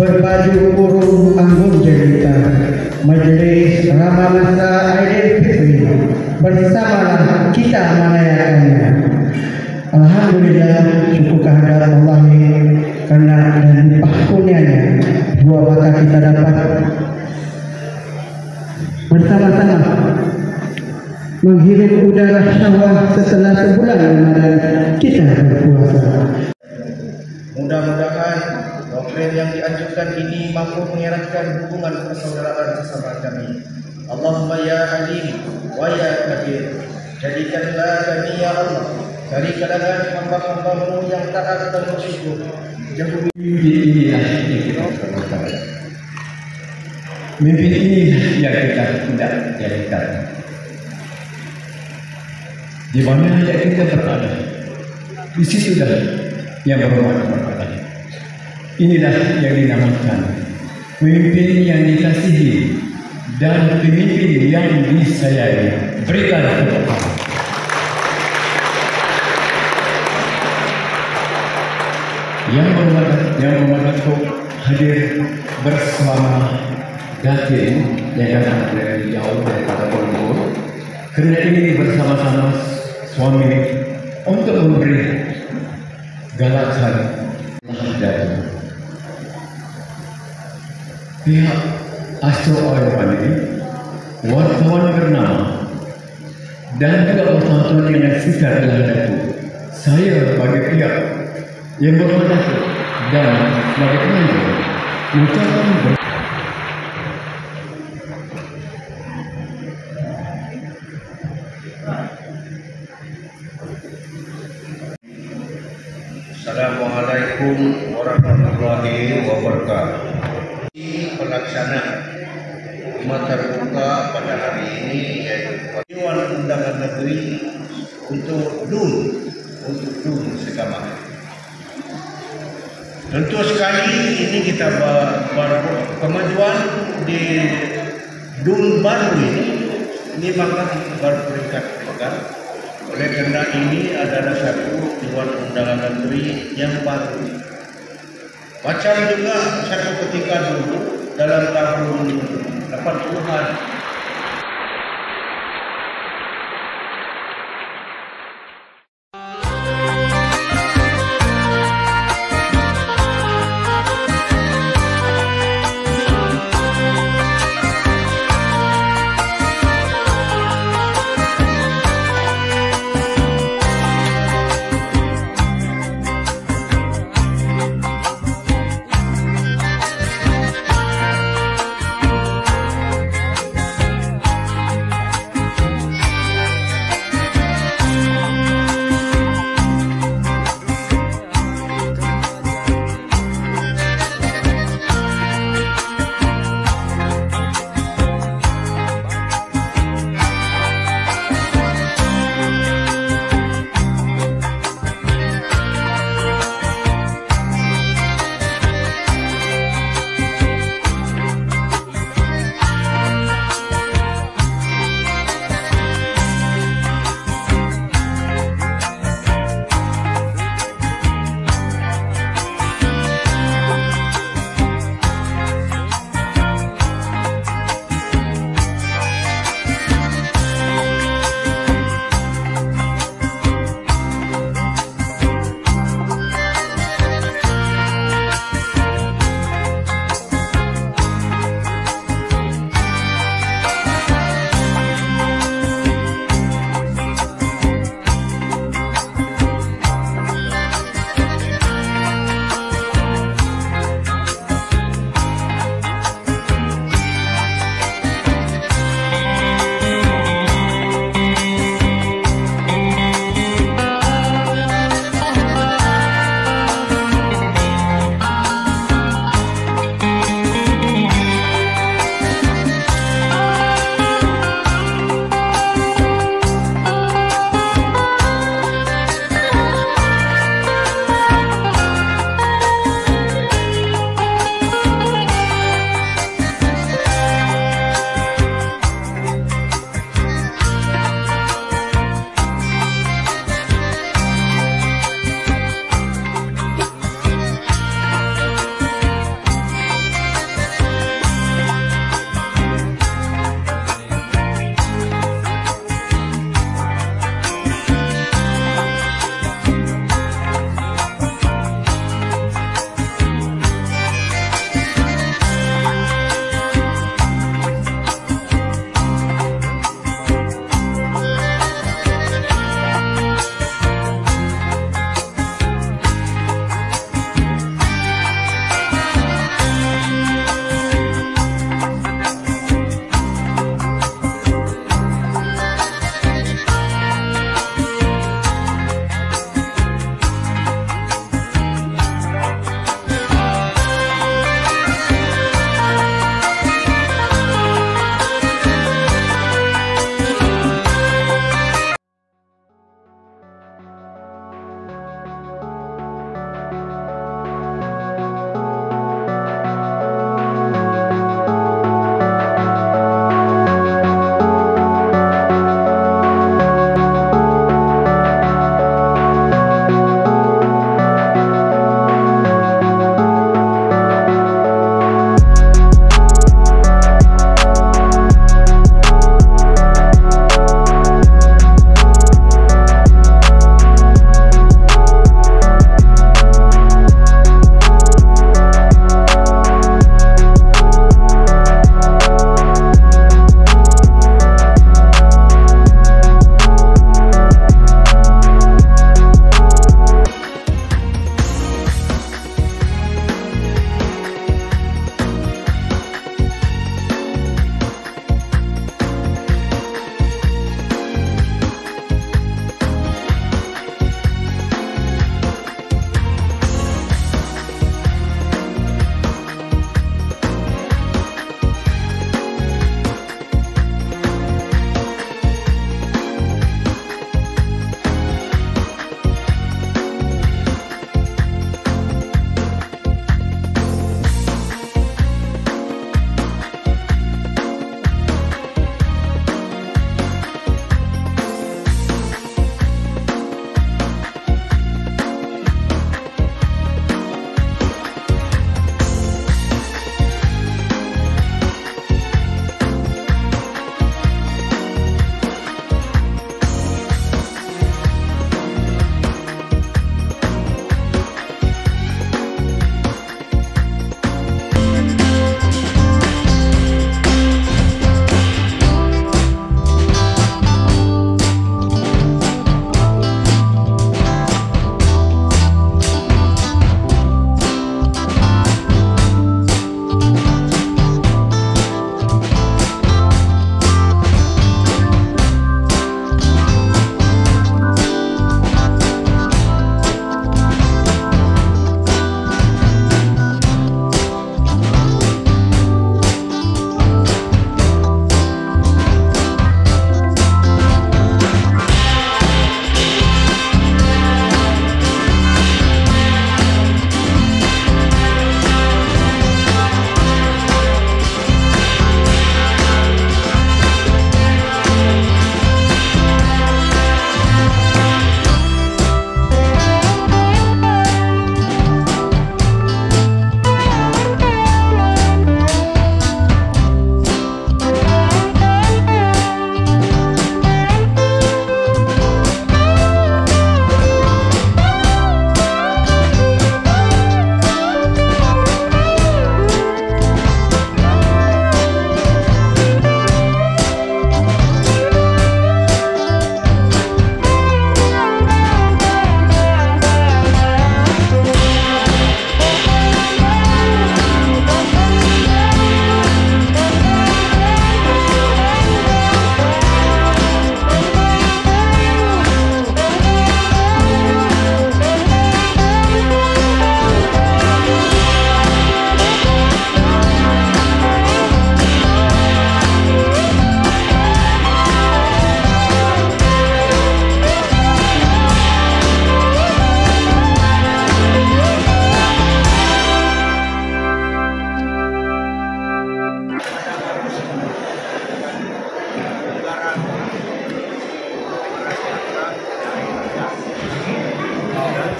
Berbaju kurung anggun cerita, majelis Ramadhan Aidil Fitri bersamalah kita merayakannya. Alhamdulillah syukur kehadirat Allah karena dan limpah kurnianya dua mata kita dapat bersama-sama menghirup udara syawal setelah sebulan Ramadan kita berpuasa. Mudah-mudahan doktrin yang dianjurkan ini mampu mengeratkan hubungan persaudaraan sesama kami. Allahumma ya Alim wa ya Kabir. Jadikanlah kami ya Allah dari kalangan hamba-hambamu yang taat dan bersyukur. Mimpi yang ini yang kita tidak jadikan. Di mana saja kita berada, di situlah yang berhormat berada. Inilah yang dinamakan pemimpin yang dikasihi dan pemimpin yang disayai. Berikan tepuk tangan. yang berhormat yang berhormat hadir bersama Datin yang datang dari jauh dari kota Bogor kerana ini bersama-sama suami untuk memberi galakan dari pihak Astro Oil ini wartawan bernama dan juga wartawan yang sekitar dalam itu. Saya bagi pihak yang berhormat dan sebagai penonton mengucapkan Di pelaksana Jumat terbuka pada hari ini yaitu Dewan Undangan Negeri untuk DUN untuk DUN Segama. Tentu sekali ini kita kemajuan di DUN baru ini ini maka berperingkat-peringkat oleh kerana ini adalah satu Dewan Undangan Negeri yang baru. Macam juga satu ketika dulu dalam tahun 80-an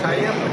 cair.